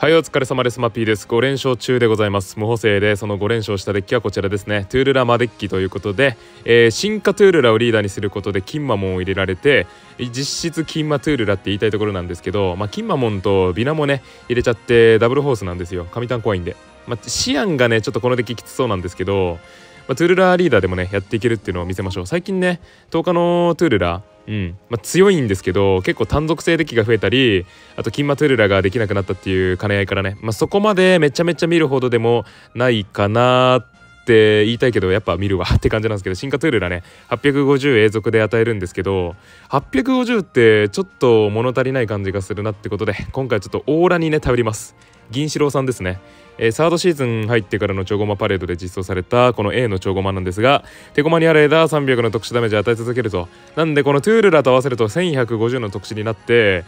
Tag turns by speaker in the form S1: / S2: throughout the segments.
S1: はいお疲れ様です。マピーです。5連勝中でございます。無補正でその5連勝したデッキはこちらですね。トゥールラマデッキということで、えー、進化トゥールラをリーダーにすることで金マモンを入れられて実質金マトゥールラって言いたいところなんですけど、まあ、金マモンとビナもね入れちゃってダブルホースなんですよ。神単怖いんで、まあ、シアンがねちょっとこのデッキきつそうなんですけどまあ、トゥールラリーダーでもねやっていけるっていうのを見せましょう。最近ね10日のトゥールラーうん。まあ、強いんですけど結構単独性デッキが増えたりあと金マトゥルラができなくなったっていう兼ね合いからね、まあ、そこまでめちゃめちゃ見るほどでもないかなって言いたいけどやっぱ見るわ。って感じなんですけど進化トゥルラね850永続で与えるんですけど850ってちょっと物足りない感じがするなってことで今回ちょっとオーラにね頼ります。銀四郎さんですね。えー、サードシーズン入ってからの超ゴマパレードで実装されたこの A の超ゴマなんですが手駒にある枝300の特殊ダメージを与え続けるとなんでこのトゥールラと合わせると1150の特殊になって、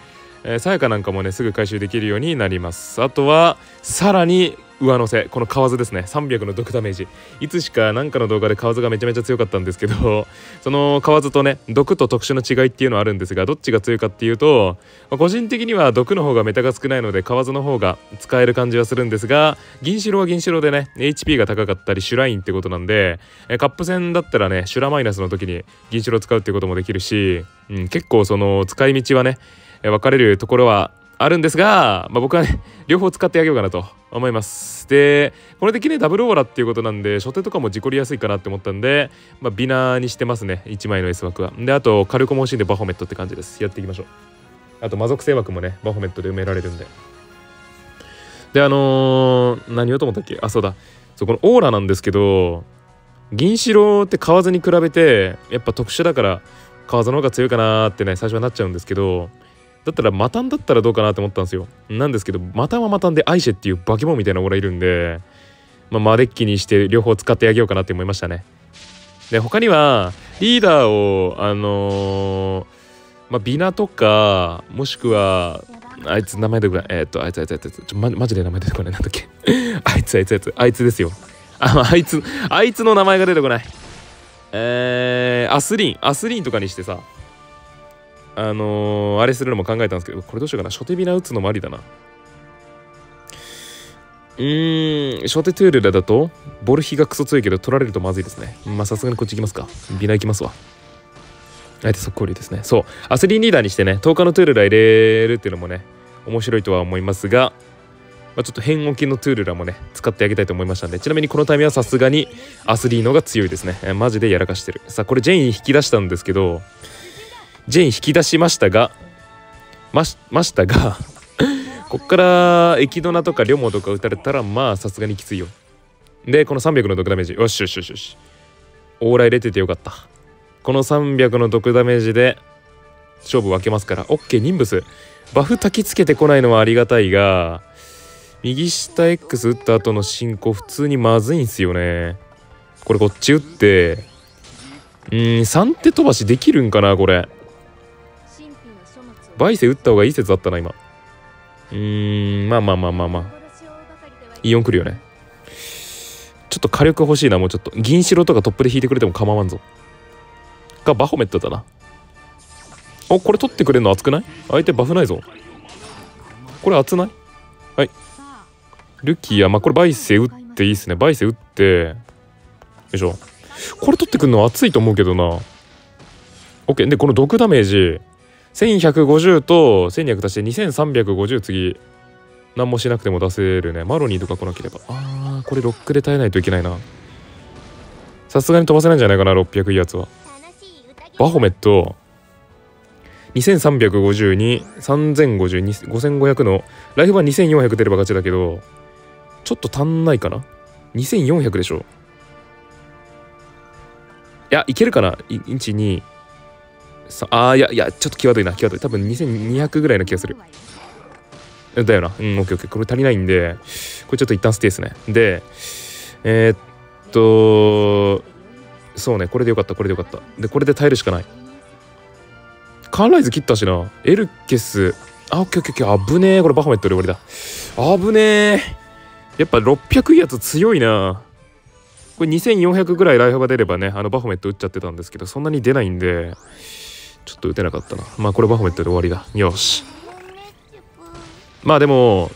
S1: さやかなんかもねすぐ回収できるようになります。あとはさらに上乗せこの河津ですね。300の毒ダメージ。いつしか何かの動画で河津がめちゃめちゃ強かったんですけど その河津とね毒と特殊の違いっていうのはあるんですがどっちが強いかっていうと、個人的には毒の方がメタが少ないので河津の方が使える感じはするんですが銀白は銀白でね HP が高かったりシュラインってことなんでカップ戦だったらねシュラマイナスの時に銀白使うっていうこともできるし、うん、結構その使い道はね分かれるところはあるんですが、まあ、僕はね 両方使ってあげようかなと思います。でこれ的にダブルオーラっていうことなんで初手とかも事故りやすいかなって思ったんで、まあ、ビナーにしてますね1枚の S 枠は。であと火力も欲しいんでバフォメットって感じです。やっていきましょう。あと魔族性枠もねバフォメットで埋められるんで。であのー、何言おうと思ったっけ？あそうだ。そうこのオーラなんですけど銀白って買わずに比べてやっぱ特殊だから買わずの方が強いかなってね最初はなっちゃうんですけどだったらマタンだったらどうかなって思ったんですよ。なんですけどマタンはマタンでアイシェっていう化け物みたいな俺いるんで、まあ、マデッキにして両方使ってあげようかなって思いましたね。で他にはリーダーをあのー、まあビナとかもしくはあいつ名前でこないえー、っとあいつあいつあいつちょまマジで名前出てこない。なんだっけ。あいつあいつあいつあいつですよ。ああいつあいつの名前が出てこない。えー、アスリンアスリンとかにしてさあのー、あれするのも考えたんですけど、これどうしようかな。初手ビナ打つのもありだな。うーん、初手トゥールラだと、ボルヒがクソ強いけど取られるとまずいですね。まあさすがにこっち行きますか。ビナ行きますわ。あえて速攻流ですね。そう。アスリーリーダーにしてね、10日のトゥールラ入れるっていうのもね、面白いとは思いますが、まあ、ちょっと変置きのトゥールラもね、使ってあげたいと思いましたんで、ちなみにこのタイミングはさすがにアスリーのが強いですね。マジでやらかしてる。さあ、これジェイン引き出したんですけど、ジェイン引き出しましたがましましたが こっからエキドナとかリョモとか打たれたらまあさすがにきついよ。でこの300の毒ダメージ。よしよしよしよし。オーラ入れててよかった。この300の毒ダメージで勝負分けますから。OK ニンブス。バフ焚きつけてこないのはありがたいが右下 X 打った後の進行普通にまずいんすよね。これこっち打ってうん3手飛ばしできるんかなこれバイセ打った方がいい説あったな今。うーんまあまあまあまあまあ。イオン来るよね。ちょっと火力欲しいなもうちょっと。銀白とかトップで引いてくれても構わんぞ。がバホメットだな。おこれ取ってくれるの熱くない？相手バフないぞ。これ熱ない？はい。ルキアまあこれバイセ打っていいっすね。バイセ打って。よいしょ。これ取ってくるの熱いと思うけどな。OK でこの毒ダメージ。1150と1200足して2350次何もしなくても出せるね。マロニーとか来なければ。あーこれロックで耐えないといけないな。さすがに飛ばせないんじゃないかな600いいやつは。バホメット。2350に3050 5500のライフは2400出れば勝ちだけどちょっと足んないかな？2400でしょ。いやいけるかな？12ああいやいやちょっと際どいな際どい。多分2200ぐらいの気がする。だよな。うんオッケーオッケー。これ足りないんでこれちょっと一旦ステイですね。でえー、っとそうねこれでよかったこれでよかった。でこれで耐えるしかない。カーライズ切ったしな。エルケス。あオッケーオッケーオッケー。危ねえ。これバフメットで終わりだ。危ねえ。やっぱ600いやつ強いな。これ2400ぐらいライフが出ればねあのバフメット打っちゃってたんですけどそんなに出ないんで。ちょっと打てなかったな。まあこれバフォメットで終わりだ。よし。まあでも、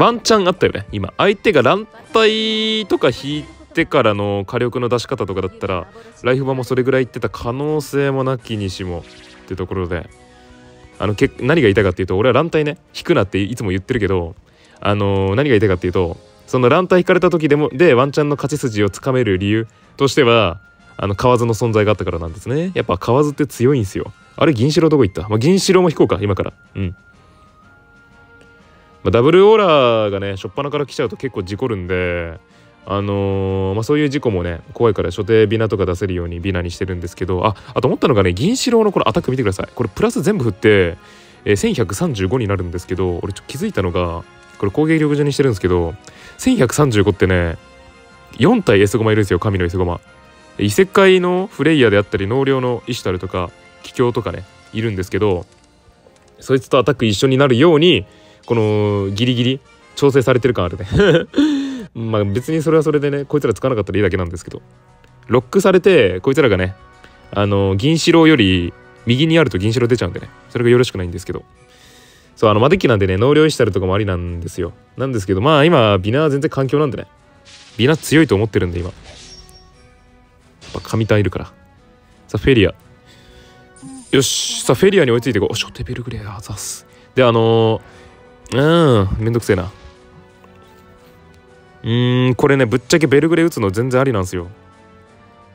S1: ワンチャンあったよね今相手が乱体とか引いてからの火力の出し方とかだったらライフバもそれぐらいいってた可能性もなきにしもってところであのけ何が言いたいかっていうと俺は乱体ね引くなっていつも言ってるけどあのー、何が言いたいかっていうとその乱体引かれた時でもでワンチャンの勝ち筋をつかめる理由としてはあの河津の存在があったからなんですね。やっぱ河津って強いんですよ。あれ銀城どこ行った、まあ、銀城も引こうか今から。うん。まあ、ダブルオーラーがね初っ端から来ちゃうと結構事故るんであのー、まあ、そういう事故もね怖いから所定ビナとか出せるようにビナにしてるんですけどああと思ったのがね銀四郎のこのアタック見てください。これプラス全部振って、えー、1135になるんですけど俺ちょっと気づいたのがこれ攻撃力順にしてるんですけど1135ってね4体 S ゴマいるんですよ神の S ゴマ。異世界のフレイヤーであったり納涼のイシュタルとか桔梗とかねいるんですけどそいつとアタック一緒になるようにこのギリギリ調整されてる感あるね。まあ別にそれはそれでねこいつらつかなかったらいいだけなんですけど。ロックされてこいつらがねあの銀白より右にあると銀白出ちゃうんでね。それがよろしくないんですけど。そうあのマデッキなんでね納涼したりとかもありなんですよ。なんですけどまあ今ビナは全然環境なんでね。ビナ強いと思ってるんで今。ぱ神単いるから。さあフェリア。よしさあフェリアに追いついていこう。おしょテベルグレアザス。であのーうんめんどくせえな。うんこれねぶっちゃけベルグレ打つの全然ありなんですよ。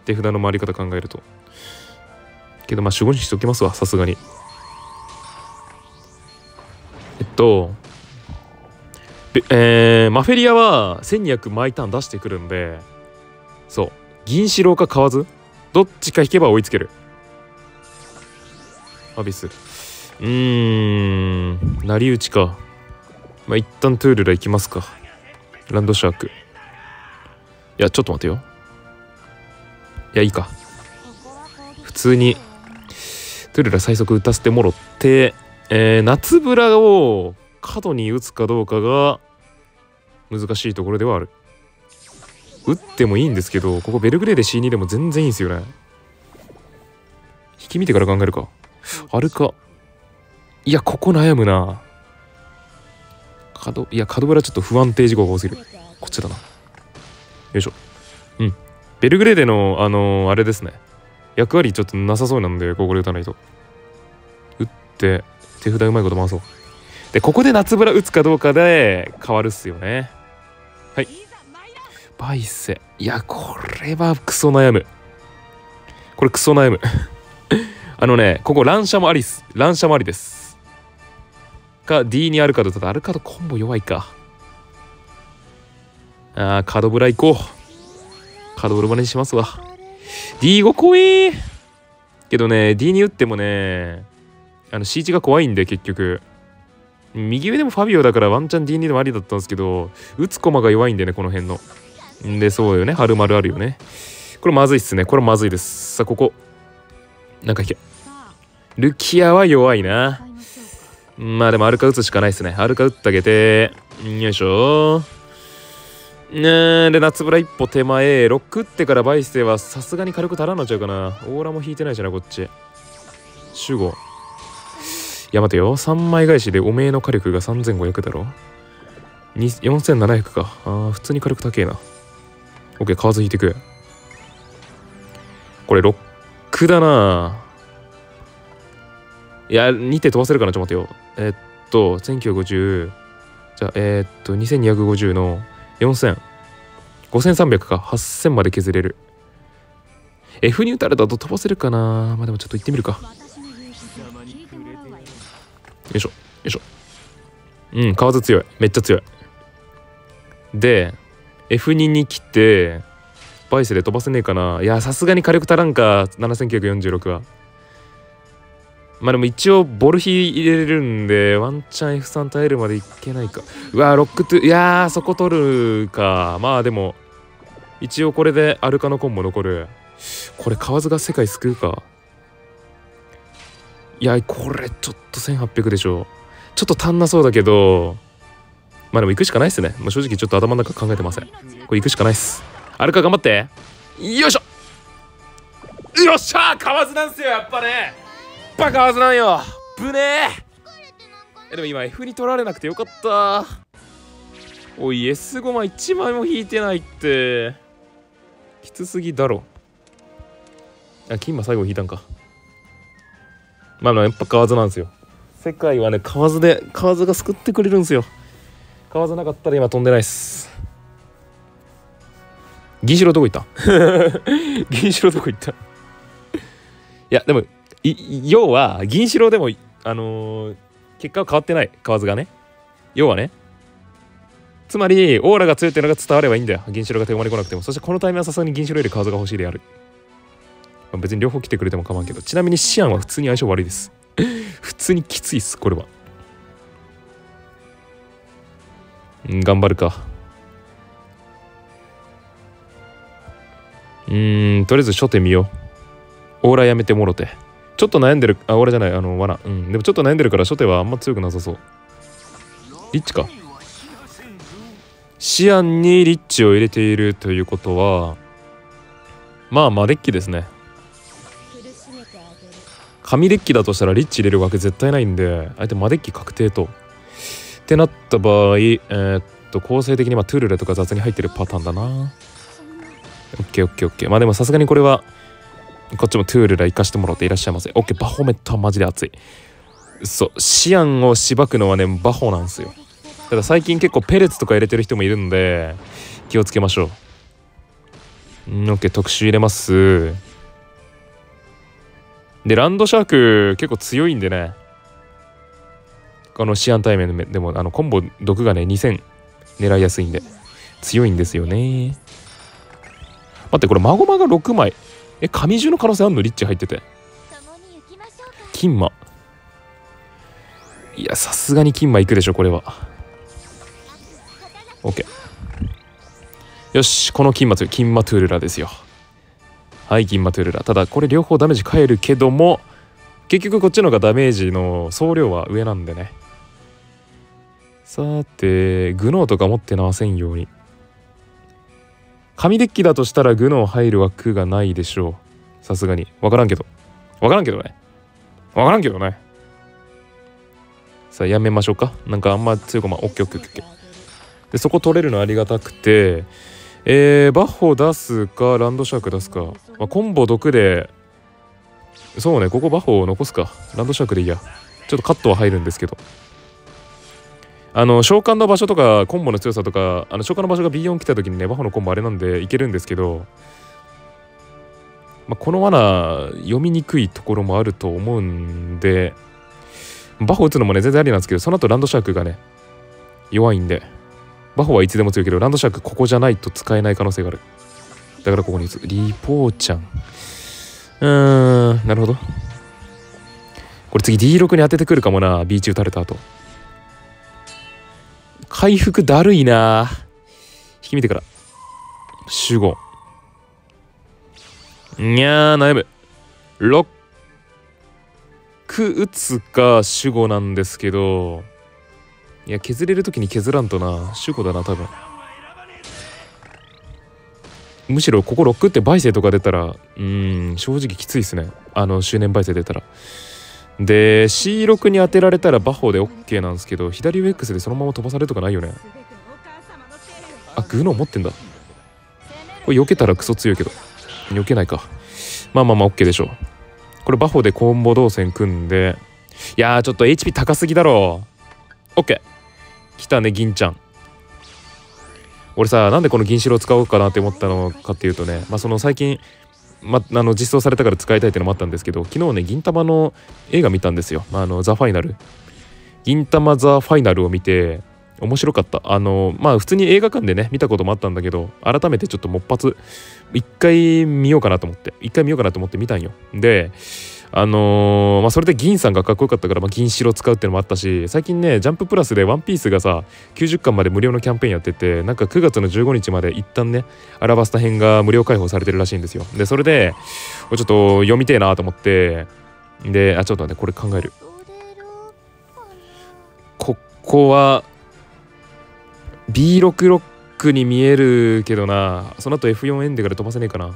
S1: 手札の回り方考えると。けどまあ守護にしときますわさすがに。えっとえー、マフェリアは1200毎ターン出してくるんでそう。銀白か買わず？どっちか引けば追いつけるアビスうーん成り打ちかまあ、一旦トゥールラ行きますか。ランドシャーク。いや、ちょっと待てよ。いや、いいか。普通に、トゥールラ最速打たせてもろって、えー、夏ブラを角に打つかどうかが難しいところではある。打ってもいいんですけど、ここベルグレーで C2 でも全然いいんですよね。引き見てから考えるか。あるか。いや、ここ悩むな。角いや角ブラちょっと不安定事項が多すぎる。こっちだな。よいしょ。うん。ベルグレーデのあのー、あれですね。役割ちょっとなさそうなんでここで打たないと。打って手札うまいこと回そう。でここで夏ブラ打つかどうかで変わるっすよね。はい。バイセ。いやこれはクソ悩む。これクソ悩む。あのねここ乱射もありす。乱射もありです。か D にあるカードただアルカドコンボ弱いか。あーカドブラ行こう。カドブラバネにしますわ。D5 怖えけどね D に打ってもねあの C1 が怖いんで結局。右上でもファビオだからワンチャン D2 でもありだったんですけど打つ駒が弱いんでねこの辺の。でそうよね春丸あるよねこれまずいっすねこれまずいですさあここなんかいけルキアは弱いなまあでもアルカ打つしかないですね。アルカ打ってあげて、よいしょ。ねで、夏ブラ一歩手前、ロック打ってからバイステはさすがに軽く足らんのちゃうかな。オーラも引いてないしな、こっち。守護。いや、待てよ。3枚返しでおめえの火力が3500だろ。4700か。ああ、普通に軽く高えな。オッケー、カーズ引いていく。これ、ロックだないや、2手飛ばせるかな？ちょっと待ってよ。えっと、1950、じゃあ、えー、っと、2250の4000。5300か。8000まで削れる。F に打たれたと飛ばせるかな？まあでもちょっと行ってみるか。よいしょ。よいしょ。うん、河津強い。めっちゃ強い。で、F2 に来て、バイスで飛ばせねえかな。いや、さすがに火力足らんか、7946は。まあでも一応ボルヒ入れるんでワンチャン F3 耐えるまでいけないか。うわロックトゥいやーそこ取るか。まあでも一応これでアルカのコンボ残る。これ河津が世界救うか。いやこれちょっと1800でしょ。ちょっと足んなそうだけどまあでも行くしかないっすね。もう正直ちょっと頭の中考えてません。これ行くしかないっす。アルカ頑張って。よいしょ。よっしゃ河津なんすよやっぱね。バカはずなんよ。ぶねえ。でも今 F に取られなくてよかった。おい S5 枚1枚も引いてないって。きつすぎだろ。あ金馬最後引いたんか。まあまあやっぱ河津なんですよ。世界はね河津で河津が救ってくれるんですよ。河津なかったら今飛んでないっす。銀城どこ行った？銀城どこ行った？いやでも要は銀城でもあのー、結果は変わってない。河津がね。要はね。つまりオーラが強いっていうのが伝わればいいんだよ。銀城が手込まれ来なくても。そしてこのタイミングはさすがに銀城より河津が欲しいである、別に両方来てくれても構わんけど。ちなみにシアンは普通に相性悪いです。普通にきついっすこれは。頑張るか。うんとりあえず初手見よう。オーラやめてもろて。ちょっと悩んでるあオーラじゃないあの罠。うんでもちょっと悩んでるから初手はあんま強くなさそう。リッチか。シアンにリッチを入れているということはまあマデッキですね。紙デッキだとしたらリッチ入れるわけ絶対ないんで相手マデッキ確定と。ってなった場合えー、っと構成的にまトゥルレとか雑に入ってるパターンだな。オッケーオッケーオッケー。まあでもさすがにこれはこっちもトゥールラ行かしてもらっていらっしゃいませ。オッケーバホメットはマジで熱い。そう。シアンをしばくのはねバホなんですよ。ただ最近結構ペレツとか入れてる人もいるんで気をつけましょう。うんオッケー特殊入れます。でランドシャーク結構強いんでね。このシアン対面でもあのコンボ毒がね2000狙いやすいんで強いんですよね。待ってこれマゴマが6枚。え神獣の可能性あんの？リッチ入ってて。金馬いやさすがに金馬いくでしょこれは。OK よしこの金馬という金馬トゥールラですよ。はい銀マトゥールラ。ただこれ両方ダメージ変えるけども結局こっちの方がダメージの総量は上なんでね。さてグノーとか持ってなせんように。紙デッキだとしたらグノー入る枠がないでしょう。さすがに。分からんけど。分からんけどね。分からんけどね。さあやめましょうか。なんかあんま強くまあオッケーオッケーオッケー。でそこ取れるのありがたくて。えー、バッホ出すかランドシャーク出すか、まあ、コンボ毒で。そうねここバッホを残すか。ランドシャークでいいや。ちょっとカットは入るんですけど。あの召喚の場所とかコンボの強さとかあの召喚の場所が B4 来た時にねバッホのコンボあれなんでいけるんですけど、まあ、この罠読みにくいところもあると思うんでバッホ打つのもね全然ありなんですけどその後ランドシャークがね弱いんでバホはいつでも強いけどランドシャークここじゃないと使えない可能性がある。だからここに打つ。リポーちゃん。うーんなるほど。これ次 D6 に当ててくるかもな B 中打たれた後。回復だるいな。引き見てから。守護にゃー悩む。6打つか守護なんですけど。いや削れる時に削らんとな。守護だな多分。むしろここ6ってバイセとか出たらうん正直きついっすね。あの周年バイセ出たら。で C6 に当てられたらバホで OK なんですけど左上 X でそのまま飛ばされるとかないよね。あグーノー持ってんだ。これ避けたらクソ強いけど。避けないか。まあまあまあ OK でしょう。これバホでコンボ動線組んで。いやーちょっと HP 高すぎだろ。OK 来たね銀ちゃん。俺さなんでこの銀白を使おうかなって思ったのかっていうとねまあその最近ま、あの実装されたから使いたいっていうのもあったんですけど昨日ね銀玉の映画見たんですよ、まあ、あのザ・ファイナル。銀玉ザ・ファイナルを見て面白かった。あのまあ普通に映画館でね見たこともあったんだけど改めてちょっともっぱつ一回見ようかなと思って一回見ようかなと思って見たんよ。であのー、まあ、それで銀さんがかっこよかったから、まあ、銀白使うっていうのもあったし最近ねジャンププラスでワンピースがさ90巻まで無料のキャンペーンやっててなんか9月の15日まで一旦ねアラバスタ編が無料開放されてるらしいんですよ。でそれでちょっと読みてえなと思ってであちょっと待ってこれ考える。ここは B66 に見えるけどな。その後 F4 エンデから飛ばせねえかな。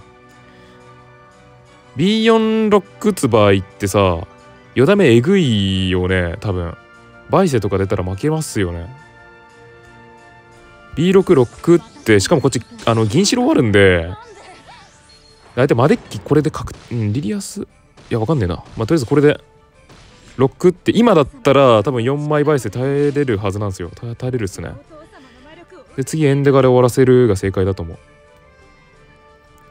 S1: B4 ロック打つ場合ってさよだめえぐいよね多分。バイセとか出たら負けますよね。B66 ってしかもこっちあの銀白あるんで大体マデッキこれで確うんリリアス？いやわかんねえな。まあとりあえずこれで6って今だったら多分4枚倍数耐えれるはずなんですよ。耐えれるっすね。で次エンデガで終わらせるが正解だと思う。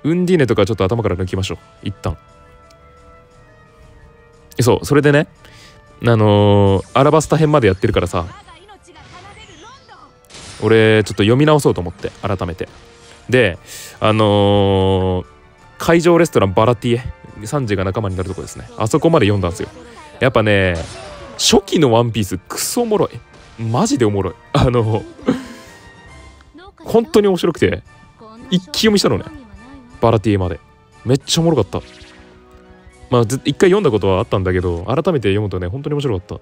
S1: ウンディーネとかちょっと頭から抜きましょう一旦そうそれでねあのー、アラバスタ編までやってるからさ俺ちょっと読み直そうと思って改めてであのー、会場レストランバラティエサンジが仲間になるとこですねあそこまで読んだんですよやっぱね初期のワンピースクソおもろいマジでおもろいあの本当に面白くて一気読みしたのねバラティエまで。めっちゃおもろかった。まあ一回読んだことはあったんだけど改めて読むとね本当に面白かった。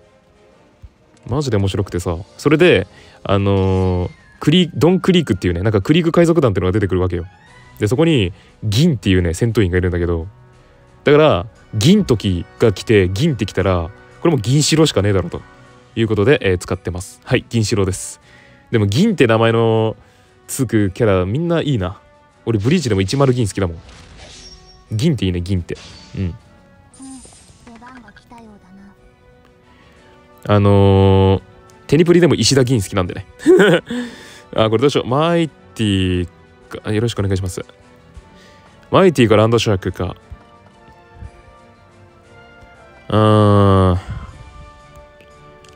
S1: マジで面白くてさ。それであのー、クリドンクリークっていうねなんかクリーク海賊団っていうのが出てくるわけよ。でそこに銀っていうね戦闘員がいるんだけどだから銀時が来て銀ってきたらこれも銀白しかねえだろうと。いうことで、えー、使ってます。はい銀白です。でも銀って名前のつくキャラみんないいな。俺ブリーチでも10銀好きだもん。銀っていいね銀って。うん。あのー、テニプリでも石田銀好きなんでね。あこれどうしよう。マイティかよろしくお願いします。マイティかランドシャークか。うん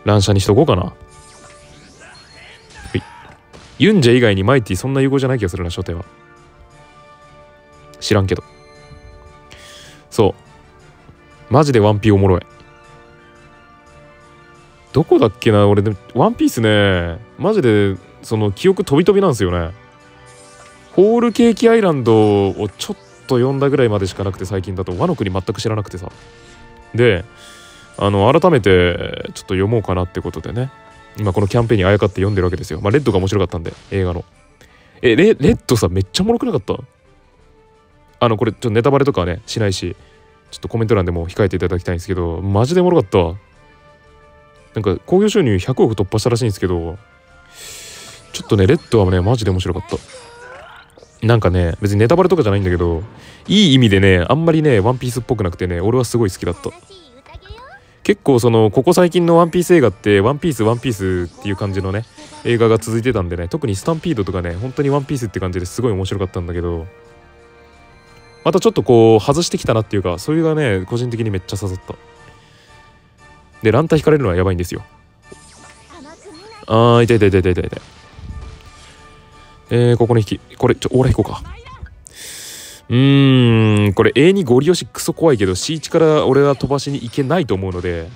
S1: 乱射にしとこうかな。ユンジャ以外にマイティそんな有効じゃない気がするな初手は知らんけど。そう。マジでワンピーおもろい。どこだっけな俺。でワンピースね。マジでその記憶飛び飛びなんですよね。ホールケーキアイランドをちょっと読んだぐらいまでしかなくて最近だと。和の国全く知らなくてさ。であの改めてちょっと読もうかなってことでね。今このキャンペーンにあやかって読んでるわけですよ。まあレッドが面白かったんで映画の。えレレッドさめっちゃおもろくなかった？あのこれちょっとネタバレとかはねしないしちょっとコメント欄でも控えていただきたいんですけどマジでおもろかったわ。なんか興行収入100億突破したらしいんですけどちょっとねレッドはねマジで面白かった。なんかね別にネタバレとかじゃないんだけどいい意味でねあんまりねワンピースっぽくなくてね俺はすごい好きだった。結構そのここ最近のワンピース映画ってワンピースワンピースっていう感じのね映画が続いてたんでね特にスタンピードとかね本当にワンピースって感じですごい面白かったんだけどまたちょっとこう外してきたなっていうかそれがね個人的にめっちゃ刺さった。でランタ引かれるのはやばいんですよ。あー痛い痛い痛い痛い痛い痛い。えー、ここの引き。これちょオーラ引こうか。うーんこれ A2 ゴリ押しクソ怖いけど C1 から俺は飛ばしに行けないと思うので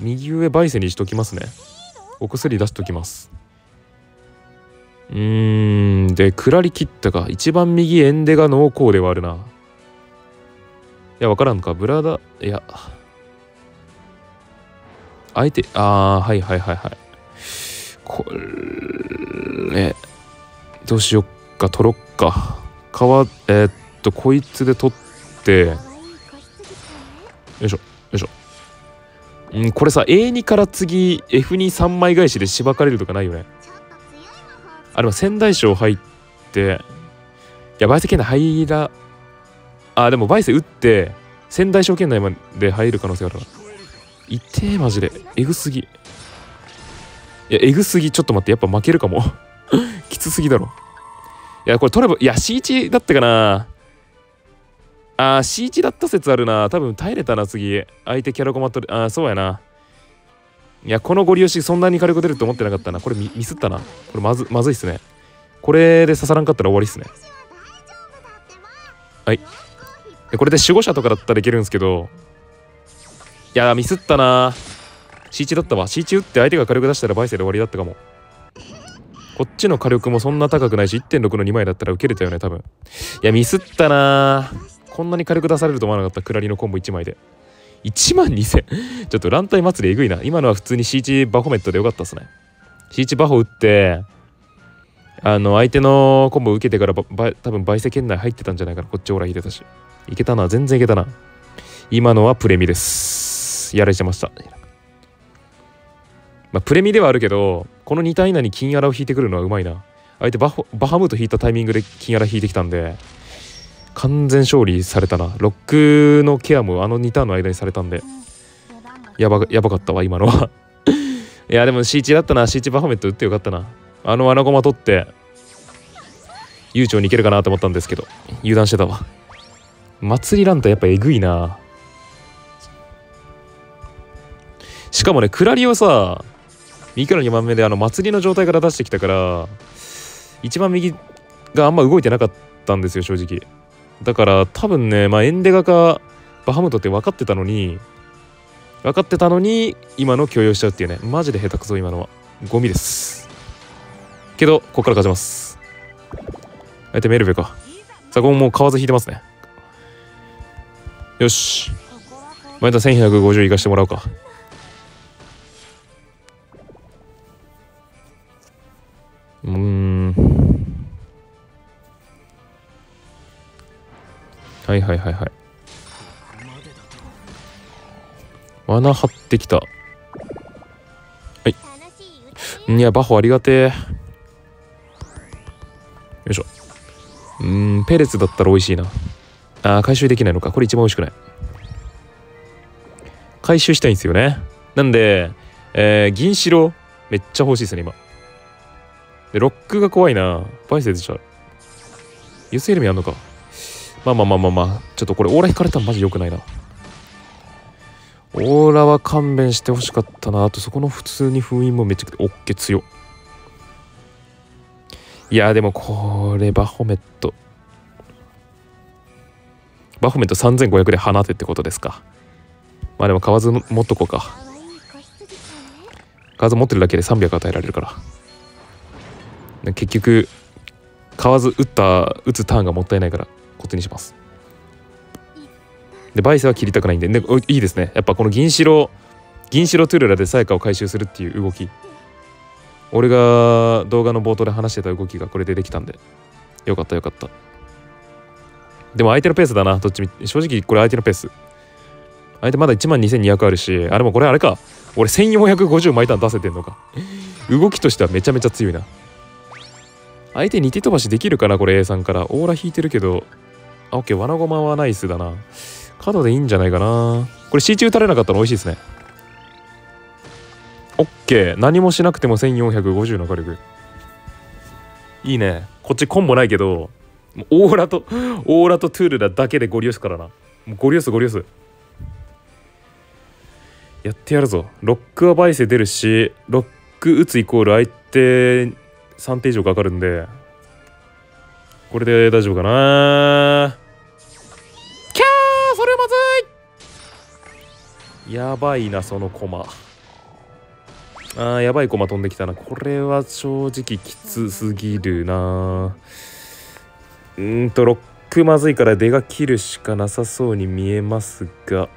S1: 右上バイセにしときますね。お薬出しときます。うーん。でクラリ切ったか一番右エンデが濃厚ではあるな。いやわからんか。ブラダいや。相手ああはいはいはいはい。これどうしよっか。取ろっか。皮えー、っとこいつで取って。よいしょよいしょ。うんこれさ A2 から次 F23 枚返しでしばかれるとかないよね。あでも仙台賞入っていやバイセ圏内入らあでもバイセ打って仙台賞圏内まで入る可能性がある。な痛えマジで。えぐすぎ。いやえぐすぎちょっと待って。やっぱ負けるかも。きつすぎだろ。いやこれ取ればいや C1 だったかな。あー C1 だった説あるな。多分耐えれたな次。相手キャラコマ取れあーそうやな。いやこのゴリ押しそんなに火力出ると思ってなかったな。これミミスったな。これまずまずいっすね。これで刺さらんかったら終わりっすね。はい。これで守護者とかだったらいけるんですけど。いやミスったな。C1 だったわ。C1 打って相手が火力出したらバイセで終わりだったかも。こっちの火力もそんな高くないし1.6の2枚だったら受けれたよね多分。いやミスったな。こんなに火力出されると思わなかった。クラリのコンボ1枚で。1万2000 ちょっと乱体祭りえぐいな。今のは普通に C1 バホメットでよかったっすね。C1 バホ打ってあの相手のコンボ受けてからば多分倍セ圏内入ってたんじゃないかな。こっちオーラ引いてたし。いけたな。全然いけたな。今のはプレミです。やられてました。まあ、プレミではあるけどこの2体以内に金アラを引いてくるのはうまいな。相手ババハムート引いたタイミングで金柄引いてきたんで完全勝利されたな。ロックのケアもあの2ターンの間にされたんで。やばやばかったわ今のは。いやでも C1 だったな。C1 バファメット打ってよかったな。あの穴駒取って悠長にいけるかなと思ったんですけど油断してたわ。祭りランタやっぱえぐいな。しかもねクラリをさ右から2番目であの祭りの状態から出してきたから一番右があんま動いてなかったんですよ正直。だから多分ねまあエンデガかバハムトって分かってたのに分かってたのに今の許容しちゃうっていうね。マジで下手くそ今のは。ゴミです。けどここから勝ちます。相手メルベか。さあここもう買わず引いてますね。よし。また1150いかしてもらおうか。うん。はいはいはいはい。罠張ってきた。はい。いやバホありがてえ。よいしょ。うーんペレツだったら美味しいな。あ回収できないのか。これ一番美味しくない。回収したいんですよね。なんで、えー、銀白。めっちゃ欲しいですね今。でロックが怖いな。バイセ出ちゃう。ユスエルミあんのか。まあまあまあまあまあ。ちょっとこれオーラ引かれたらマジ良くないな。オーラは勘弁してほしかったなあとそこの普通に封印もめっちゃオッケー強いやでもこれバホメット。バホメット3500で放てってことですか。まあでも買わず持っとこうか。買わず持ってるだけで300与えられるから。結局買わず打った打つターンがもったいないから。こっちにします。でバイスは切りたくないんで、ね、いいですね。やっぱこの銀白銀白トゥルラでサイカを回収するっていう動き。俺が動画の冒頭で話してた動きがこれでできたんで。よかったよかった。でも相手のペースだな。どっちみ正直これ相手のペース。相手まだ1万2200あるしあれもこれあれか。俺1450巻いたん出せてんのか。動きとしてはめちゃめちゃ強いな。相手2手飛ばしできるかなこれ A さんから。オーラ引いてるけど。あオッケー。罠ゴマはナイスだな。角でいいんじゃないかな。これ C 中打たれなかったら美味しいですね。オッケー。何もしなくても1450の火力。いいね。こっちコンボないけどオーラとオーラとトゥールラだけでゴリ押すからな。もうゴリ押すゴリ押す。やってやるぞ。ロックはバイセ出るしロック打つイコール相手3手以上かかるんでこれで大丈夫かな。やばいなそのコマ。あーやばいコマ飛んできたな。これは正直きつすぎるな。うーんとロックまずいから出が切るしかなさそうに見えますが。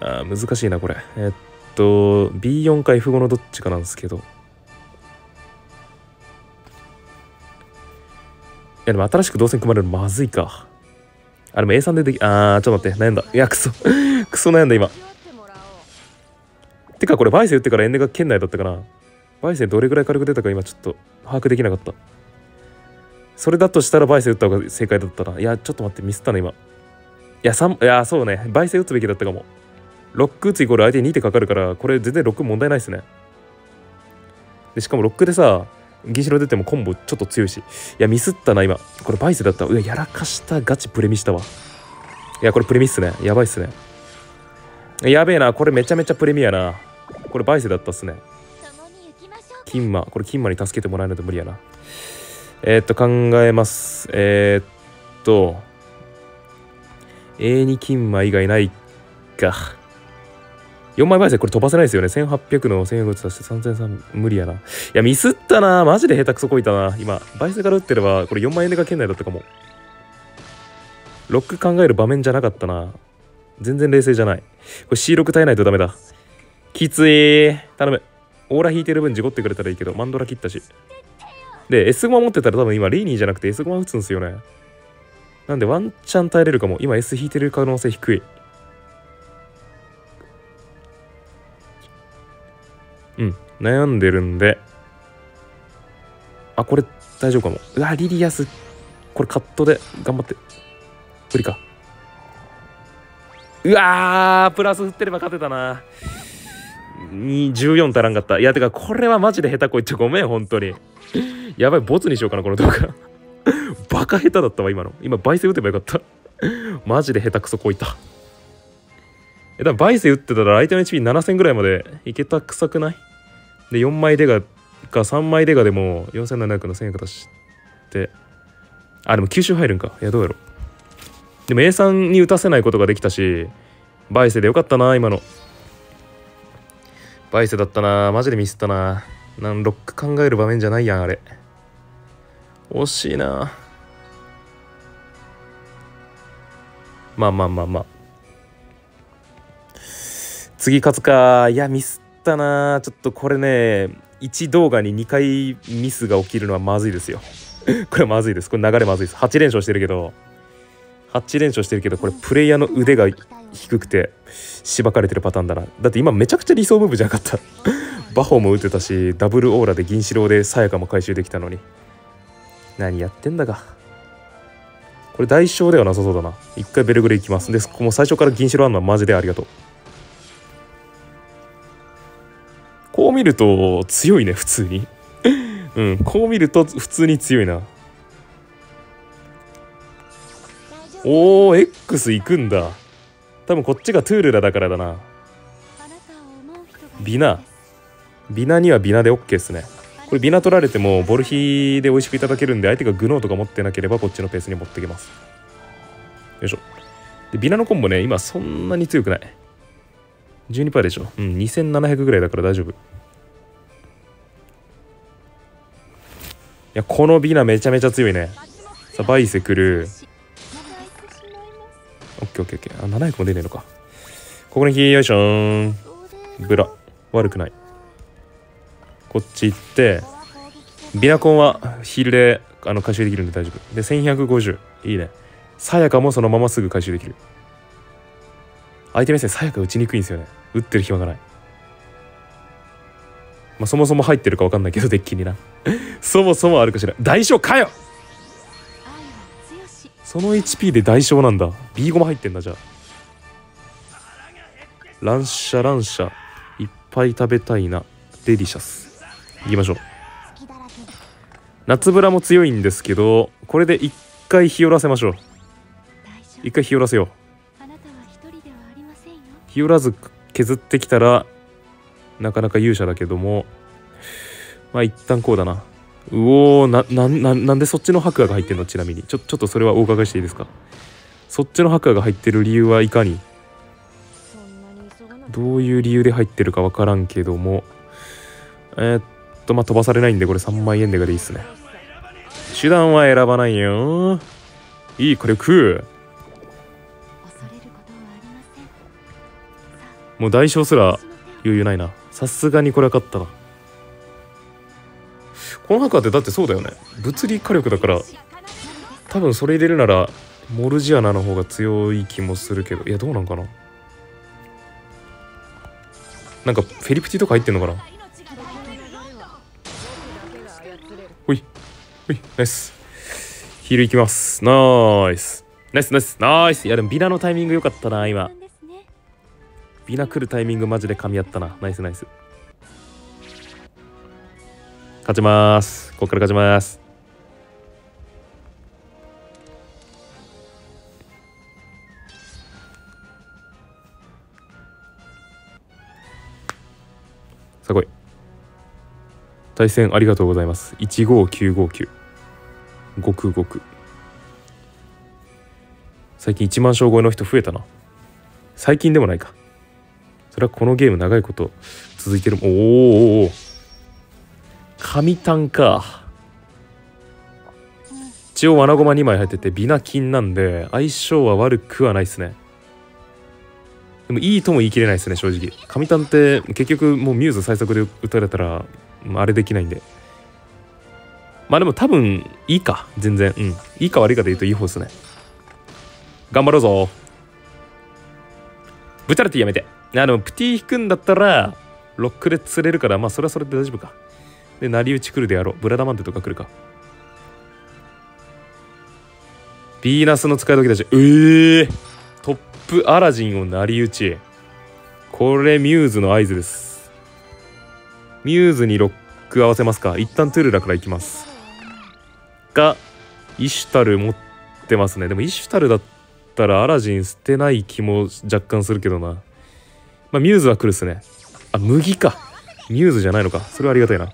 S1: あー難しいなこれ。えっと B4 か F5 のどっちかなんですけど。いやでも新しく動線組まれるのまずいか。あでも A3 でできあーちょっと待って悩んだ。いやクソ クソ悩んだ今。てかこれバイセン打ってからエンデが圏内だったかな。バイセンどれぐらい軽く出たか今ちょっと把握できなかった。それだとしたらバイセン打った方が正解だったな。いやちょっと待ってミスったな今。いや3いやそうね。バイセン打つべきだったかも。ロック打つイコール相手に2手かかるからこれ全然ロック問題ないですね。でしかもロックでさ銀白出てもコンボちょっと強いし。いやミスったな今。これバイセだったうわやらかしたガチプレミしたわ。いやこれプレミっすね。やばいっすね。やべえな。これめちゃめちゃプレミやな。これバイセだったっすね。金馬。これ金馬に助けてもらえないと無理やな。えー、っと考えます。えー、っと A に金馬以外ないか。4枚バイセこれ飛ばせないですよね。1800の1400打つ出して3003無理やな。いやミスったな。マジで下手くそこいたな。今バイセから打ってればこれ4万円でが圏内だったかも。ロック考える場面じゃなかったな。全然冷静じゃない。これ C6 耐えないとダメだ。きつい。頼む。オーラ引いてる分事故ってくれたらいいけどマンドラ切ったし。で S ゴマ持ってたら多分今リーニーじゃなくて S ゴマ打つんですよね。なんでワンチャン耐えれるかも。今 S 引いてる可能性低い。悩んでるんで。あこれ大丈夫かも。うわリリアス。これカットで頑張って。無理か。うわープラス振ってれば勝てたな。14足らんかった。いやてかこれはマジで下手こいってごめん本当に。やばいボツにしようかなこの動画。バカ下手だったわ今の。今倍性打てばよかった。マジで下手くそこいた。え多分バイセ打ってたら相手の HP7000 ぐらいまでいけたくさくない？で4枚デガか3枚デガでも4700の1000円か出してあでも吸収入るんか。いやどうやろ。でも A さんに打たせないことができたしバイセでよかったな今の。バイセだったなマジでミスったな。なんロック考える場面じゃないやんあれ。惜しいな。まあまあまあまあ。次勝つか。いやミスったな。ちょっとこれね1動画に2回ミスが起きるのはまずいですよ。これまずいです。これ流れまずいです。8連勝してるけど。8連勝してるけどこれプレイヤーの腕が低くてしばかれてるパターンだな。だって今めちゃくちゃ理想ムーブじゃなかった。バホも打てたしダブルオーラで銀白でさやかも回収できたのに。何やってんだか。これ代償ではなさそうだな。一回ベルグレ行きます。でも最初から銀白あんのはマジでありがとう。こう見ると強いね普通に。うんこう見ると普通に強いな。おお X 行くんだ。多分こっちがトゥールラだからだな。ビナ。ビナにはビナで OK っすね。これビナ取られてもボルヒで美味しくいただけるんで相手がグノーとか持ってなければこっちのペースに持ってきます。よいしょ。でビナのコンボね今そんなに強くない。12%でしょ。うん2700ぐらいだから大丈夫。いやこのビナめちゃめちゃ強いね。さあバイセ来るオッケーオッケーオッケー。あ700も出ねえのか。ここに火よいしょーんブラ。悪くない。こっち行ってビナコンはヒールであの回収できるんで大丈夫。で1150いいね。さやかもそのまますぐ回収できる。相手目線さやか打ちにくいんですよね。打ってる暇がない。まあそもそも入ってるか分かんないけどデッキにな。そもそもあるかしら。大将かよ！その HP で大将なんだ。B ゴマ入ってんだじゃあ。乱射乱射。いっぱい食べたいな。デリシャス。行きましょう。夏ブラも強いんですけどこれで一回日和らせましょう。一回日和らせよう。日和らず削ってきたらなかなか勇者だけどもまあ一旦こうだな。うおーななななんでそっちの白亜が入ってんの？ちなみに。ちょちょっとそれはお伺いしていいですか？そっちの白亜が入ってる理由はいかに？どういう理由で入ってるか分からんけども。えー、っとまあ飛ばされないんでこれ3万円でがでいいっすね。手段は選ばないよいい火力もう代償すら余裕ないな。さすがにこれは勝ったな。このハカってだってそうだよね。物理火力だから多分それ入れるならモルジアナの方が強い気もするけど。いやどうなんかな。なんかフェリプティとか入ってんのかな。ほい。ほい。ナイス。ヒールいきます。ナイス。ナイスナイス。ナイス。いやでもビナのタイミング良かったな今。ビナ来るタイミングマジで噛み合ったな。ナイスナイス。勝ちます。ここから勝ちます。さあ来い。対戦ありがとうございます。15959ごくごく。最近1万勝超えの人増えたな。最近でもないか。それはこのゲーム長いこと続いてる。おーおお神単か。一応罠駒2枚入っててビナ金なんで相性は悪くはないですね。でもいいとも言い切れないですね正直。神単って結局もうミューズ最速で打たれたらあれできないんで。まあでも多分いいか全然。うん。いいか悪いかで言うといい方ですね。頑張ろうぞ。ブチャルティやめて。あでもプティ引くんだったらロックで釣れるからまあそれはそれで大丈夫か。で成り打ち来るであろう。ブラダマンテとか来るか。ヴィーナスの使い時だしええー、トップアラジンを成り打ち。これミューズの合図です。ミューズにロック合わせますか。一旦トゥルラからいきます。がイシュタル持ってますね。でもイシュタルだったらアラジン捨てない気も若干するけどな。まあミューズは来るっすね。あ麦か。ミューズじゃないのか。それはありがたいな。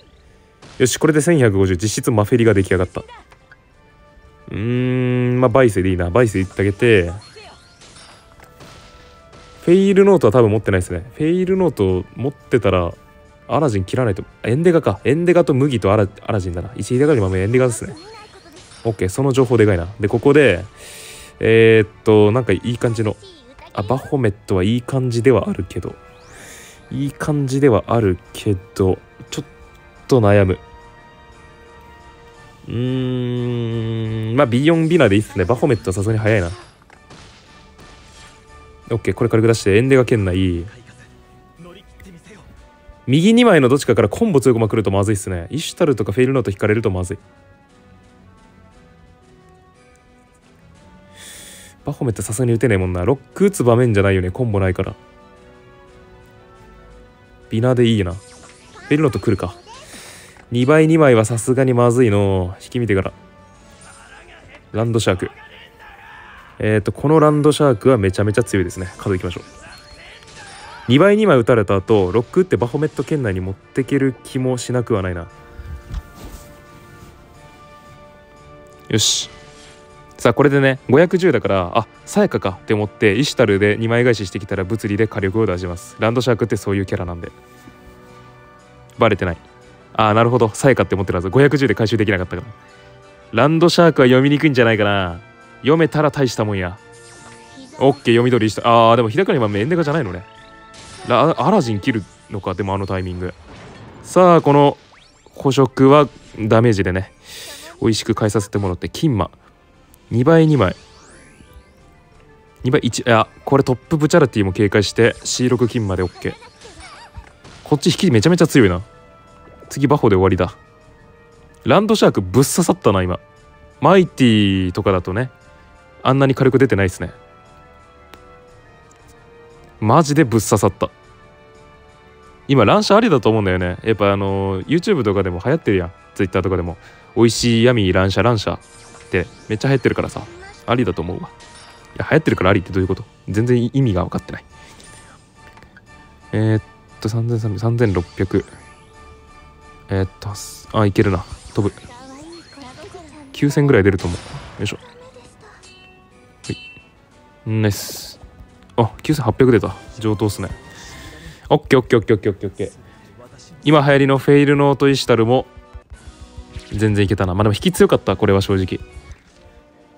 S1: よしこれで1150実質マフェリが出来上がった。うーんまあバイセでいいな。バイセってあげて。フェイルノートは多分持ってないですね。フェイルノート持ってたらアラジン切らないと。エンデガか。エンデガと麦とアラアラジンだな。石井だから今エンデガですね。OK その情報でかいな。でここでえー、っとなんかいい感じのあバホメットはいい感じではあるけど。いい感じではあるけどちょっと悩む。うーん。まあ B4 ビナでいいっすね。バホメットはさすがに早いな。OK これ軽く出してエンデガ圏内右2枚のどっちかからコンボ強くまくるとまずいっすね。イシュタルとかフェイルノート引かれるとまずい。バホメってさすがに打てないもんな。ロック打つ場面じゃないよねコンボないから。ビナでいいよな。フェイルノート来るか。2倍2枚はさすがにまずいの。引き見てから。ランドシャーク。えっ、ー、とこのランドシャークはめちゃめちゃ強いですね。カードいきましょう。2倍2枚打たれた後ロック打ってバホメット圏内に持っていける気もしなくはないな。よし。さあこれでね510だからあさやかかって思ってイシュタルで2枚返ししてきたら物理で火力を出します。ランドシャークってそういうキャラなんで。バレてない。ああなるほど。さやかって思ってるはず。510で回収できなかったから。ランドシャークは読みにくいんじゃないかな。読めたら大したもんや。オッケー読み取りした。あーでも日高にはメンデガじゃないのね。ラアラジン切るのかでもあのタイミング。さあこの捕食はダメージでね。美味しく返させてもらって金馬2倍2枚。2倍1いやこれトップブチャラティも警戒して C6 金まで OK こっち引きめちゃめちゃ強いな。次バホで終わりだ。ランドシャークぶっ刺さったな今。マイティとかだとねあんなに軽く出てないですね。マジでぶっ刺さった。今乱射ありだと思うんだよね。やっぱあの YouTube とかでも流行ってるやん。Twitter とかでも。美味しい闇乱射乱射ってめっちゃ流ってるからさ。ありだと思うわ。いや流行ってるからありってどういうこと？全然意味が分かってない。えー、っと3600えー、っとあいけるな。飛ぶ。9000ぐらい出ると思う。よいしょ。はい。ナイス。あ9800出た。上等っすね。オッケーオッケーオッケーオッケーオッケーオッケー。今流行りのフェイルノートイシタルも全然いけたな。まあでも引き強かったこれは正直。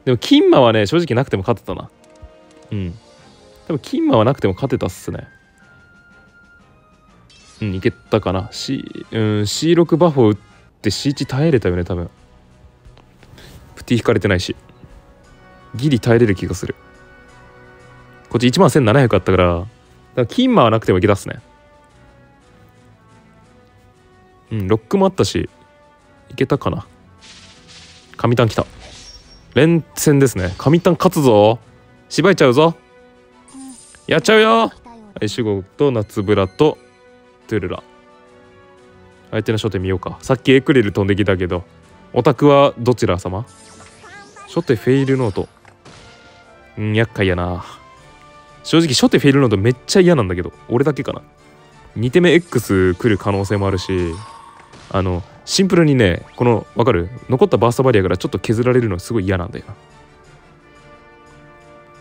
S1: でも金馬はね正直なくても勝てたな。うん。多分金馬はなくても勝てたっすね。うんいけたかな、C うん、C6 バフを打って C1 耐えれたよね多分。プティ引かれてないし。ギリ耐えれる気がする。こっち1万1700あったからだから金馬はなくてもいけたっすね。うんロックもあったしいけたかな。神タン来た。連戦ですね。神タン勝つぞ。縛いちゃうぞ。やっちゃうよ。はい主語と夏ブラとトゥルラ。相手の初手見ようか。さっきエクレル飛んできたけどオタクはどちら様？初手フェイルノート。うん厄介やな。正直初手フェイルノートめっちゃ嫌なんだけど俺だけかな。2手目 X 来る可能性もあるしあのシンプルにねこの分かる？残ったバーストバリアからちょっと削られるのすごい嫌なんだよな。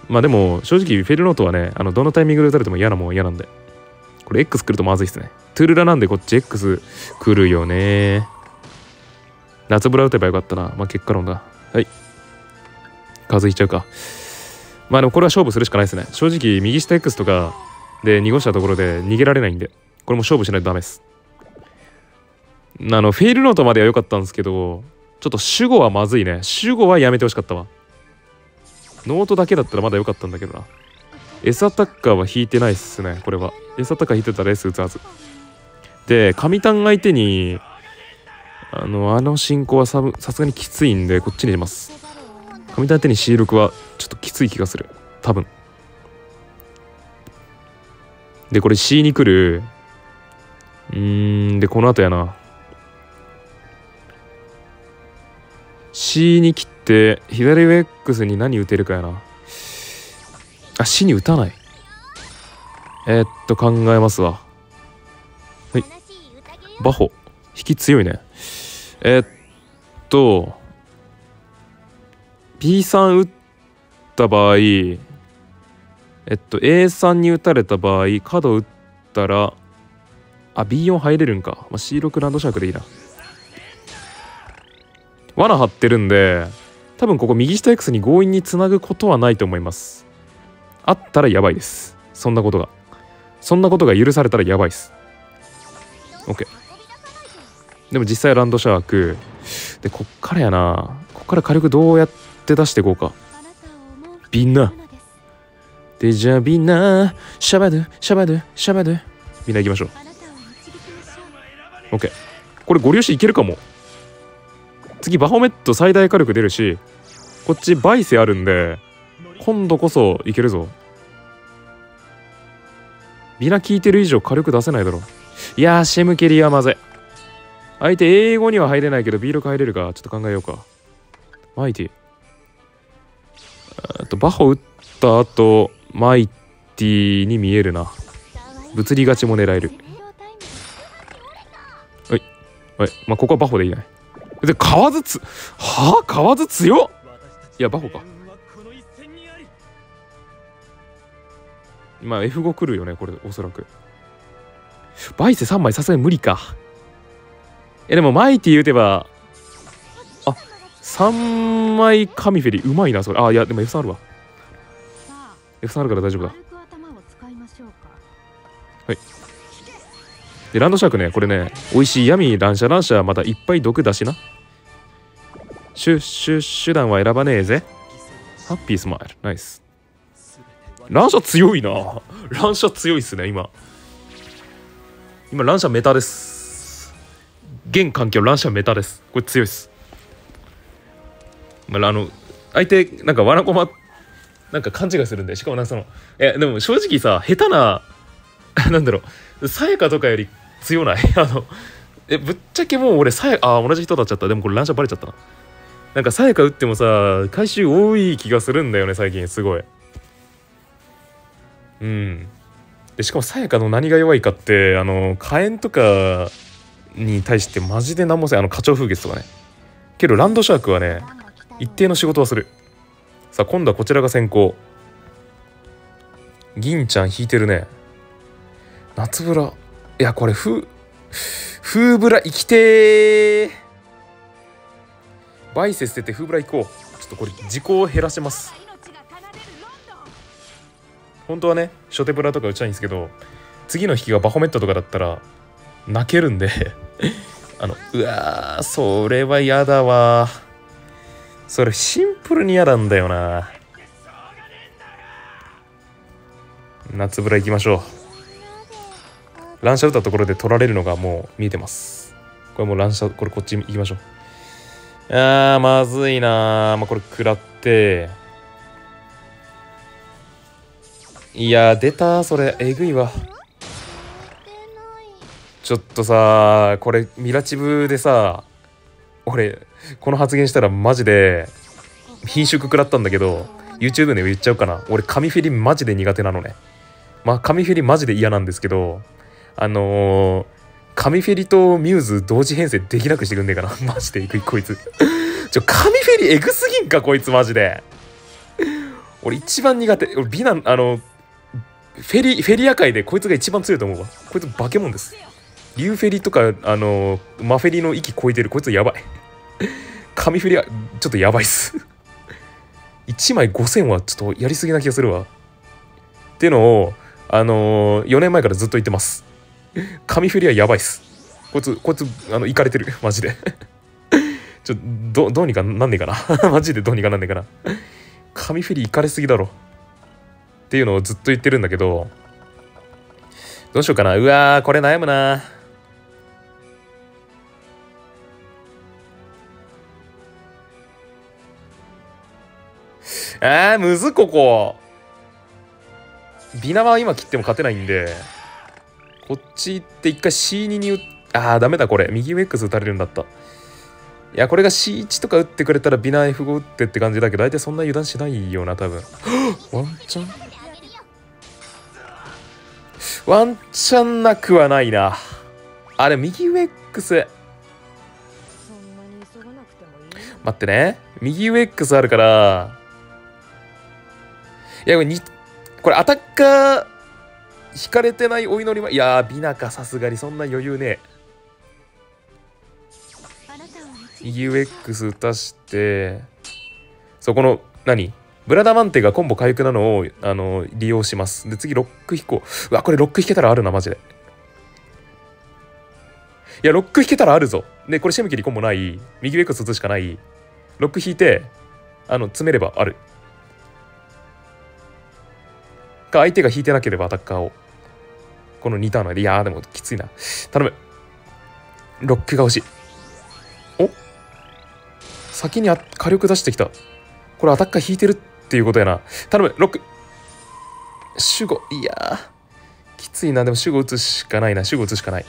S1: まあでも正直フェルノートはねあのどのタイミングで打たれても嫌なもん嫌なんでこれ X 来るとまずいっすね。トゥルラなんでこっち X 来るよね。夏ブラ打てばよかったな。まあ結果論だ。はい。風邪ひいちゃうか。まあでもこれは勝負するしかないですね。正直右下 X とかで濁したところで逃げられないんでこれも勝負しないとダメです。あのフェイルノートまでは良かったんですけどちょっと主語はまずいね。主語はやめてほしかったわ。ノートだけだったらまだ良かったんだけどな。S アタッカーは引いてないっすねこれは。S アタッカー引いてたら S 打つはず。で神タン相手にあのあの進行はさすがにきついんでこっちにします。上手に C6 はちょっときつい気がする。多分。でこれ C に来る。うーんでこの後やな。C に切って左上 X に何打てるかやな。あ C に打たない。えー、っと考えますわ。はい。バホ。引き強いね。えー、っと B3 打った場合えっと A3 に打たれた場合角打ったらあ B4 入れるんか、まあ、C6 ランドシャークでいいな。罠張ってるんで多分ここ右下 X に強引につなぐことはないと思います。あったらやばいです。そんなことが。そんなことが許されたらやばいです。OK でも実際ランドシャーク。でこっからやな。こっから火力どうやって出していこうか。ビンナデジャビナシャバドゥシャバドゥシャバドゥ。みんな行きましょう。OK これゴリ押しいけるかも。次バホメット最大火力出るしこっちバイセあるんで今度こそいけるぞ。ビナ効いてる以上火力出せないだろ。いやーシェムケリはまずい。相手英語には入れないけど B6 入れるかちょっと考えようか。マイティあとバホ打った後マイティに見えるな。物理勝ちも狙える。はいはいまあここはバホでいいね。で河津つ。はあ河津強っいやバホか。まあ F5 来るよねこれおそらく。バイセ3枚さすがに無理か。えでもマイティ言うてばあ3枚カミフェリうまいなそれ。あいやでも F3 あるわ。F3 あるから大丈夫だ。でランドシャークねこれね美味しい闇乱射乱射またいっぱい毒出しな。シュッシュッ手段は選ばねえぜ。ハッピースマイル。ナイス。乱射強いな。乱射強いっすね今。今乱射メタです。現環境乱射メタです。これ強いっす。まああの相手なんかわなこまなんか勘違いするんでしかもなんかそのえでも正直さ下手な なんだろうさやかとかより強ない。あのえぶっちゃけもう俺さやあ同じ人だっちゃった。でもこれ乱射バレちゃったな。なんかさやか打ってもさ回収多い気がするんだよね最近。すごい。うん。でしかもさやかの何が弱いかってあの火炎とかに対してマジで何もせんあの花鳥風月とかね。けどランドシャークはね一定の仕事はする。さあ今度はこちらが先行。銀ちゃん引いてるね。夏ブラ。いやこれ風風ブラ生きてー。バイセ捨てて風ブラ行こう。ちょっとこれ時効を減らします。本当はね初手ブラとか打ちたいんですけど次の引きがバホメットとかだったら泣けるんで。あのうわーそれは嫌だわそれシンプルに嫌なんだよな夏ブラ行きましょう。乱射打ったところで取られるのがもう見えてます。これもう乱射これこっち行きましょう。あーまずいなまあこれ食らって。いや出たそれ。えぐいわ。ちょっとさこれミラチブでさ俺この発言したらマジで品種食らったんだけど YouTube で言っちゃうかな。俺紙フェリマジで苦手なのね。まあ紙フェリマジで嫌なんですけどあのー、紙フェリとミューズ同時編成できなくしてくんねえかな。マジでいくこいつ。ちょ紙フェリエグすぎんかこいつマジで。俺一番苦手。俺美男あのフェリフェリア界でこいつが一番強いと思うわ。こいつ化け物です。リューフェリとかあのマフェリの域超えてるこいつやばい。紙フェリはちょっとやばいっす。1枚5000はちょっとやりすぎな気がするわ。っていうのをあのー、4年前からずっと言ってます。紙振りはやばいっす。こいつ、こいつ、あの、いかれてる。マジで。ちょ、ど、どうにかなんねえかな。マジでどうにかなんねえかな。紙振りいかれすぎだろ。っていうのをずっと言ってるんだけど、どうしようかな。うわー、これ悩むなあー、むずここ。ビナは今切っても勝てないんで。こっち行って一回 C2 に打っあーダメだこれ。右上 X 打たれるんだった。いやこれが C1 とか打ってくれたらビナ F5 打ってって感じだけど大体そんな油断しないよな多分。ワンチャン？ワンチャンなくはないな。あれ右上 X 待ってね。右上 X あるから。いやこれにこれアタッカー引かれてないお祈りはいやービナかさすがにそんな余裕ね右上 X 打たしてそこの何？ブラダマンテがコンボ回復なのをあの利用します。で次ロック引こう。うわこれロック引けたらあるなマジで。いやロック引けたらあるぞ。でこれシェムキリコンボない。右上 X 打つしかない。ロック引いてあの詰めればある。か相手が引いてなければアタッカーを。この2ターンでいやーでもきついな。頼む。ロックが欲しい。お？先に火力出してきた。これアタッカー引いてるっていうことやな。頼むロック。守護。いやきついな。でも守護打つしかないな。守護打つしかない。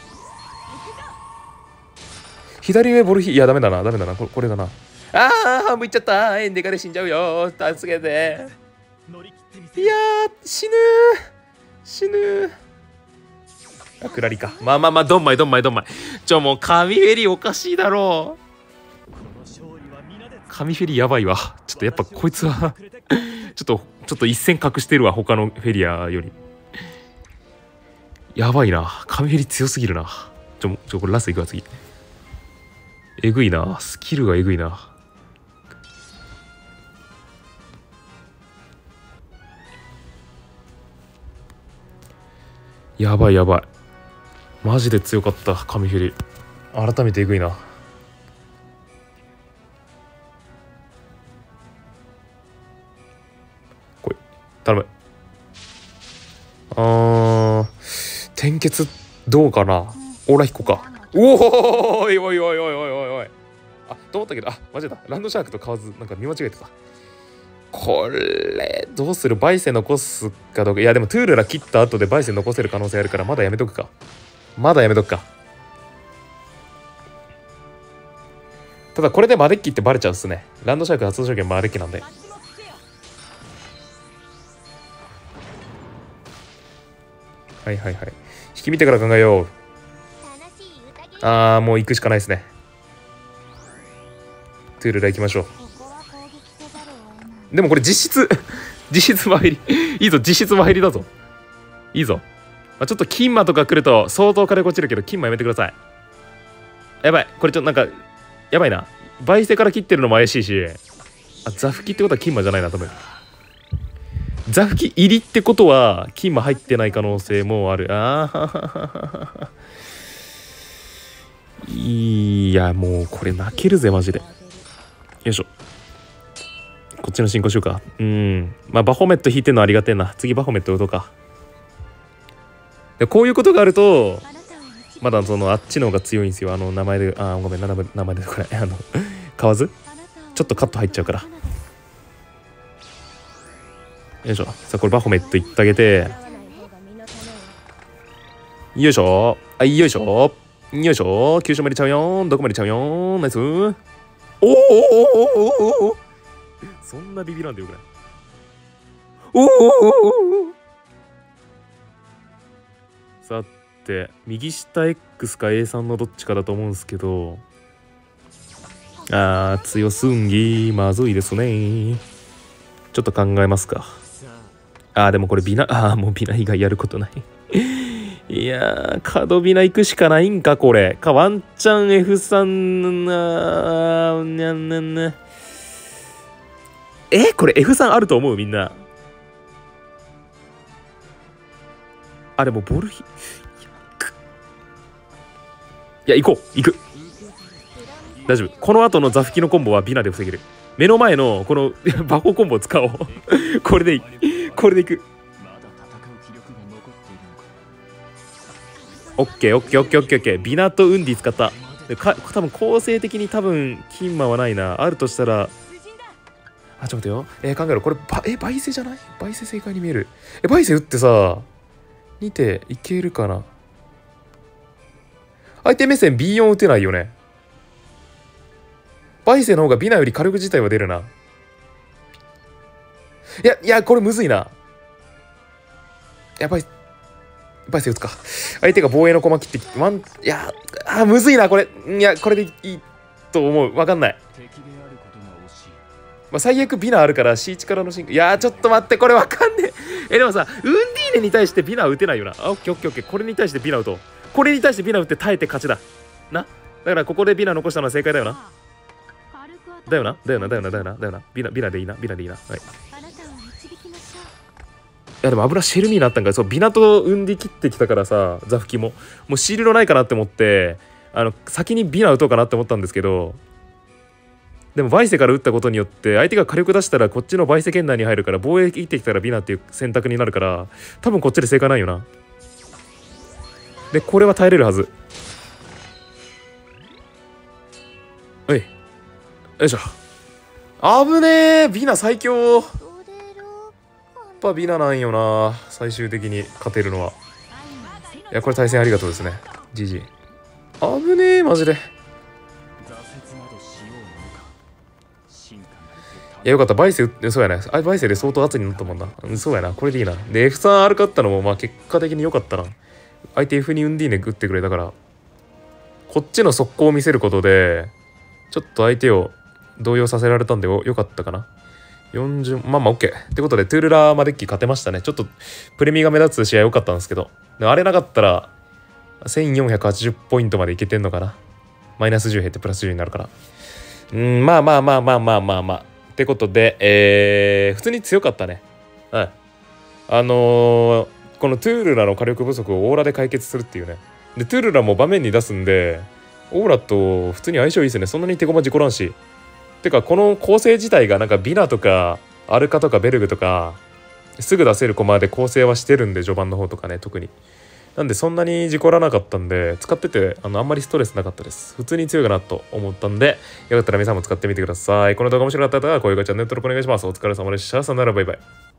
S1: 左上ボルヒいやダメだな。ダメだな。これこれだな。ああ半分いっちゃった。エンデカで死んじゃうよ。助けて。いや死ぬ死ぬあクラリかまあまあまあどんまいどんまいどんまい。ちょもう神フェリーおかしいだろう。神フェリーやばいわ。ちょっとやっぱこいつはちょっとちょっと一線隠してるわ他のフェリアより。やばいな。神フェリー強すぎるな。ちょちょこれラストいくわ次。えぐいな。スキルがえぐいな。やばいやばい。マジで強かった紙フェリ改めてえぐいな。来い頼む。あー転結どうかな。オーラ引こうか。おおおいおいおいおいおいおいおいあと思ったけどあ間違えたランドシャークと買わずなんか見間違えてたこれどうする？バイセン残すかどうか。いやでもトゥールラ切った後でバイセン残せる可能性あるからまだやめとくか。まだやめとくか。ただこれでマデッキってバレちゃうっすね。ランドシャーク発動条件マデッキなんで。はいはいはい。引き見てから考えよう。あーもう行くしかないですね。トゥールラ行きましょう。でもこれ実質 実質参りいいぞ実質参りだぞ。いいぞ、まあ、ちょっと金馬とか来ると相当金落ちるけど金馬やめてください。やばい。これちょっとなんかやばいな。倍性から切ってるのも怪しいし。あザフキってことは金馬じゃないな多分。ザフキ入りってことは金馬入ってない可能性もある。ああいやもうこれ泣けるぜマジで。よいしょ。こっちの進行しようか。うん。まあバホメット引いてんのありがてえな。次バホメット打とうか。でこういうことがあるとまだそのあっちの方が強いんですよ。あの名前であごめん名前名前でこれ あの買わず？ちょっとカット入っちゃうから。よいしょ。さあこれバホメットいってあげて。よいしょ。あよいしょ。よいしょ。急所までちゃうよどこまでちゃうよナイス。おおおおおお そんなビビらんでよくない？おおさて右下 X か A さんのどっちかだと思うんですけど。あー強すんぎまずいですね。ちょっと考えますか。あーでもこれビナあーもうビナ以外やることない。いやー角ビナ行くしかないんかこれ。かワンチャン F3 なにゃんねんねえこれ F3 あると思うみんな。あでもボールヒいや行こう。行く。大丈夫。この後のザフキのコンボはビナで防げる。目の前のこの バココンボを使おう。これでいい。これでいく。オッケーオッケーオッケーオッケーオッケー。ビナとウンディ使った。でか多分構成的に多分金馬はないな。あるとしたらあちょっと待ってよ。えー、考えろ。こればえバイセじゃない？バイセ正解に見える。えバイセ打ってさ2手いけるかな？相手目線 B4 打てないよね。バイセの方がビナより火力自体は出るな。いやいやこれむずいな。やばいバイセ打つか。相手が防衛の駒切ってきてワンいやあむずいなこれ。いやこれでいいと思う。わかんない。まあ、最悪ビナあるから C1 からの進化いやちょっと待ってこれわかんねえ。えでもさウンディーネに対してビナ打てないよな。あオッケーオッケーオッケー。これに対してビナ打とう。これに対してビナ打って耐えて勝ちだ。な。だからここでビナ残したのは正解だよな。だよな。だよな。だよな。だよな。だよな。ビナビナでいいな。ビナでいいな。はい。いやでも油シェルミーになったんかそうビナとウンディ切ってきたからさザフキも。もうシールドないかなって思ってあの先にビナ打とうかなって思ったんですけどでもバイセから打ったことによって相手が火力出したらこっちのバイセ圏内に入るから防衛切ってきたらビナっていう選択になるから多分こっちで正解ないよな。でこれは耐えれるはず。はい。よいしょ。危ねえ。ビナ最強。やっぱビナなんよな最終的に勝てるのは。いやこれ対戦ありがとうですね。GG 危ねえマジで。いやよかった。バイセそうやね。あバイセで相当圧になったもんな、うん、そうやな。これでいいな。で F3 悪かったのもまあ結果的に良かったな。相手 F にウンディーネ打ってくれたから。こっちの速攻を見せることでちょっと相手を動揺させられたんでよかったかな。40まあまあ OK ってことでトゥールラーマデッキ勝てましたね。ちょっとプレミが目立つ試合良かったんですけど。あれなかったら1480ポイントまでいけてんのかな。マイナス10減ってプラス10になるから。うんまあまあまあまあまあまあまあ。ってことで、えー、普通に強かったね。はい。あのー、このトゥールラの火力不足をオーラで解決するっていうね。で、トゥールラも場面に出すんで、オーラと普通に相性いいですね。そんなに手駒事故らんし。てか、この構成自体がなんかビナとか、アルカとかベルグとか、すぐ出せる駒で構成はしてるんで、序盤の方とかね、特に。なんでそんなに事故らなかったんで使っててあのあんまりストレスなかったです。普通に強いかなと思ったんでよかったら皆さんも使ってみてください。この動画面白かった方は高評価チャンネル登録お願いします。お疲れ様でした。さよならバイバイ。